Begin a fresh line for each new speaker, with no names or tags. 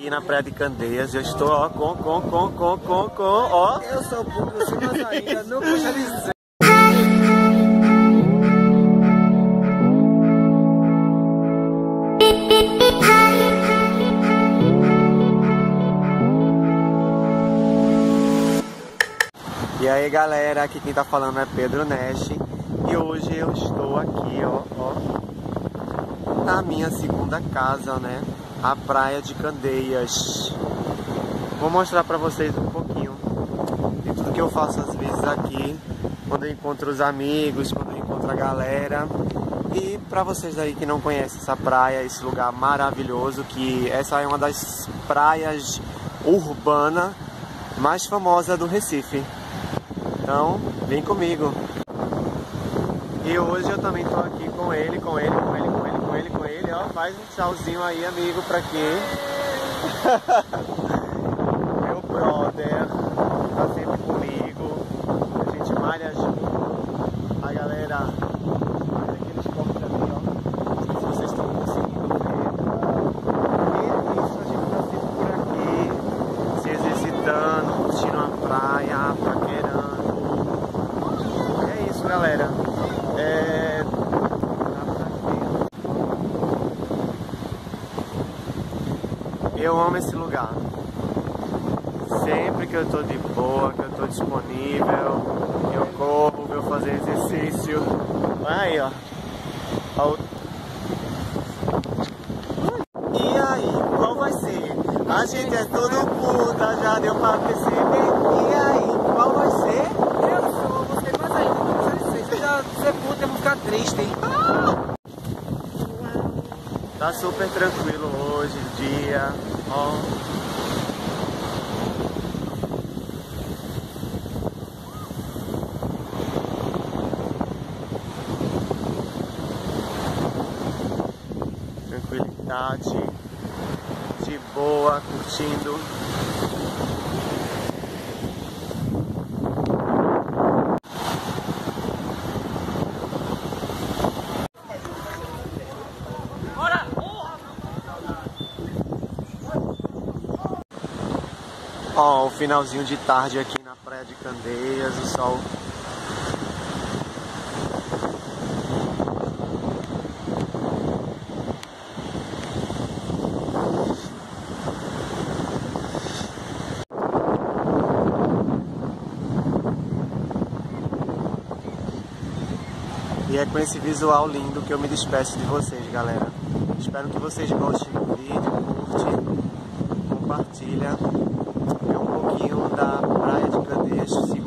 Aqui na Praia de Candeias, eu estou ó, com, com, com, com, com, com, ó.
Eu sou público, sou ainda, não puxa dizer.
E aí galera, aqui quem tá falando é Pedro Nash e hoje eu estou aqui, ó, ó, na minha segunda casa, né? A Praia de Candeias. Vou mostrar pra vocês um pouquinho de tudo que eu faço às vezes aqui, quando eu encontro os amigos, quando eu encontro a galera. E pra vocês aí que não conhecem essa praia, esse lugar maravilhoso, que essa é uma das praias urbanas mais famosas do Recife. Então, vem comigo. E hoje eu também tô aqui com ele, com ele, com ele, com ele, com ele, com ele, ó. Faz um tchauzinho aí, amigo, pra quem? Meu brother, tá sempre comigo. A gente malha junto. A galera, olha aqueles cortes ali, ó. Não sei se vocês estão conseguindo ver. E é isso, a gente tá sempre por aqui, se exercitando, curtindo a praia, paquerando. É isso, galera. É... Eu amo esse lugar. Sempre que eu tô de boa, que eu tô disponível, eu corro, vou fazer exercício. Aí, ó. E aí, qual vai ser? A gente é todo puta, já deu pra perceber. E aí, qual vai ser?
Eu sou, você mais ainda. Você já ser puta, eu vou ficar triste, hein?
Tá super tranquilo hoje, dia. Ó. Tranquilidade. De boa, curtindo. Ó, o finalzinho de tarde aqui na praia de Candeias, o sol. E é com esse visual lindo que eu me despeço de vocês, galera. Espero que vocês gostem do vídeo, curte, compartilha. É